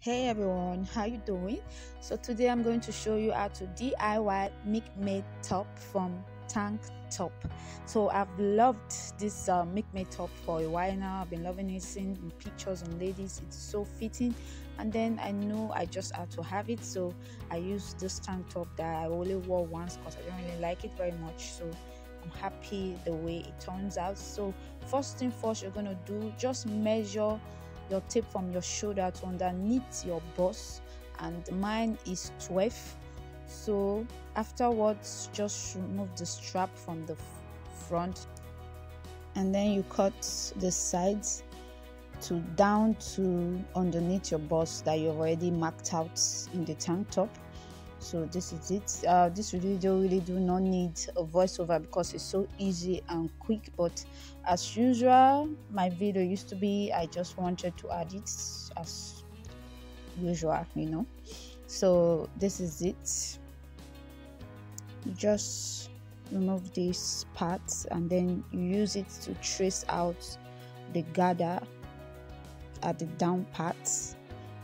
hey everyone. How you doing? So today i'm going to show you how to diy milkmaid top from tank top. So i've loved this uh, milkmaid top for a while now. I've been loving it seeing pictures on ladies. It's so fitting. And then i know i just had to have it. So i used this tank top that i only wore once because i don't really like it very much. So i'm happy the way it turns out. So first thing first you're gonna do just measure your tape from your shoulder to underneath your bust and mine is 12 so afterwards just remove the strap from the front and then you cut the sides to down to underneath your bust that you've already marked out in the tank top so this is it. Uh, this video really do not need a voiceover because it's so easy and quick but as usual my video used to be i just wanted to add it as usual you know. So this is it. Just remove these parts and then you use it to trace out the gather at the down parts.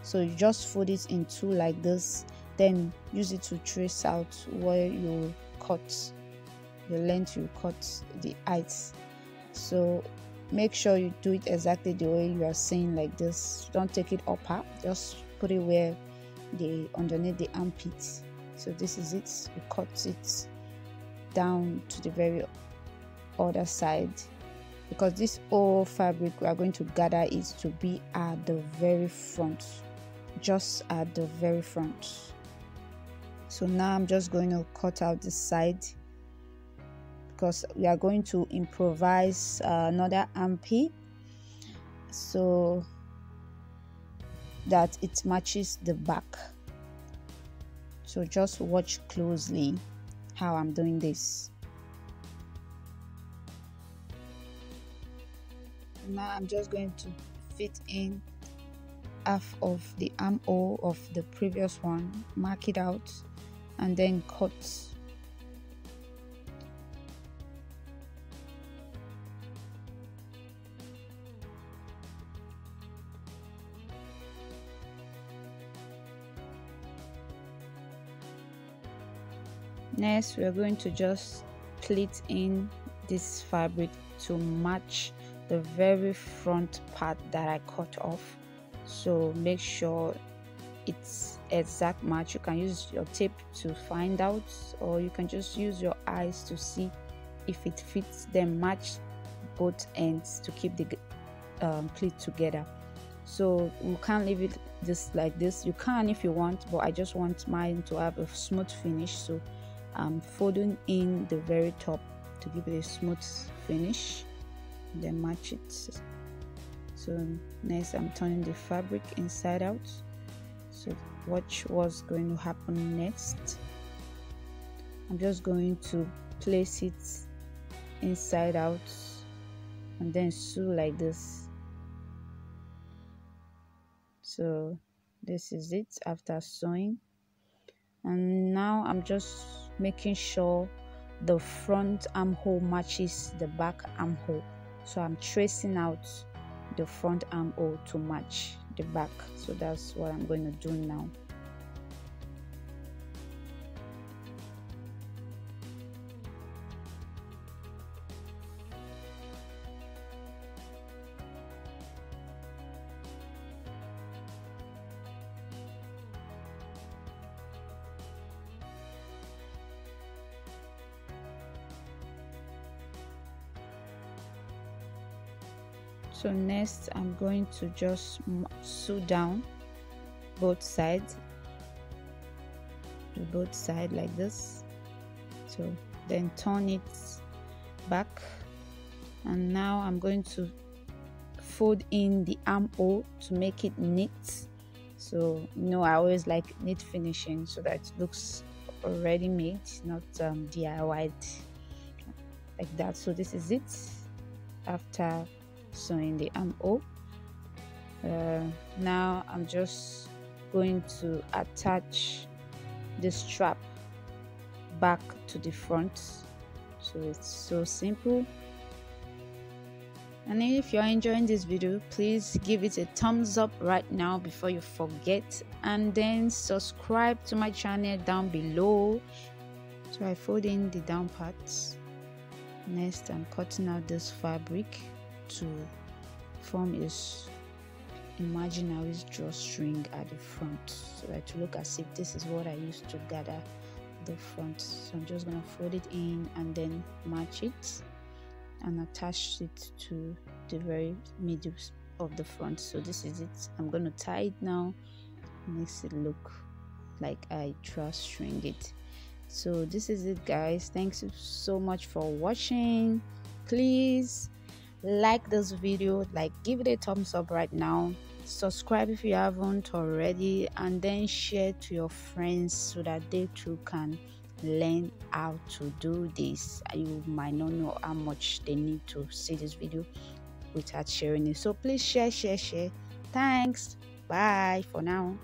So you just fold it in two like this then use it to trace out where you cut the length you cut the height. So make sure you do it exactly the way you are saying like this. Don't take it up just put it where the underneath the armpit. So this is it. You cut it down to the very other side. Because this whole fabric we are going to gather it to be at the very front. Just at the very front so now I'm just going to cut out the side because we are going to improvise uh, another ampy so that it matches the back. So just watch closely how I'm doing this. Now I'm just going to fit in half of the armhole of the previous one mark it out and then cut. Next we're going to just pleat in this fabric to match the very front part that I cut off so make sure it's exact match. You can use your tape to find out or you can just use your eyes to see if it fits them match both ends to keep the um, together. So you can't leave it just like this. You can if you want but i just want mine to have a smooth finish. So i'm folding in the very top to give it a smooth finish then match it so next i'm turning the fabric inside out. So watch what's going to happen next. I'm just going to place it inside out and then sew like this. So this is it after sewing. And now I'm just making sure the front armhole matches the back armhole. So I'm tracing out the front armhole to match the back. So that's what I'm going to do now so next i'm going to just sew down both sides. To both side like this. So then turn it back. And now i'm going to fold in the armhole to make it neat so you know i always like neat finishing so that it looks already made not um, DIY like that. So this is it. After sewing the armhole uh, now I'm just going to attach the strap back to the front. So it's so simple. And if you're enjoying this video please give it a thumbs up right now before you forget. And then subscribe to my channel down below. So i fold in the down parts. Next i'm cutting out this fabric to form is imaginary drawstring at the front. So that to look as if this is what i used to gather the front. So i'm just gonna fold it in and then match it and attach it to the very middle of the front. So this is it. I'm to tie it now. Makes it look like i drawstring it. So this is it guys. Thanks so much for watching. Please like this video like give it a thumbs up right now. Subscribe if you haven't already and then share to your friends so that they too can learn how to do this. You might not know how much they need to see this video without sharing it. So please share share share. Thanks. Bye for now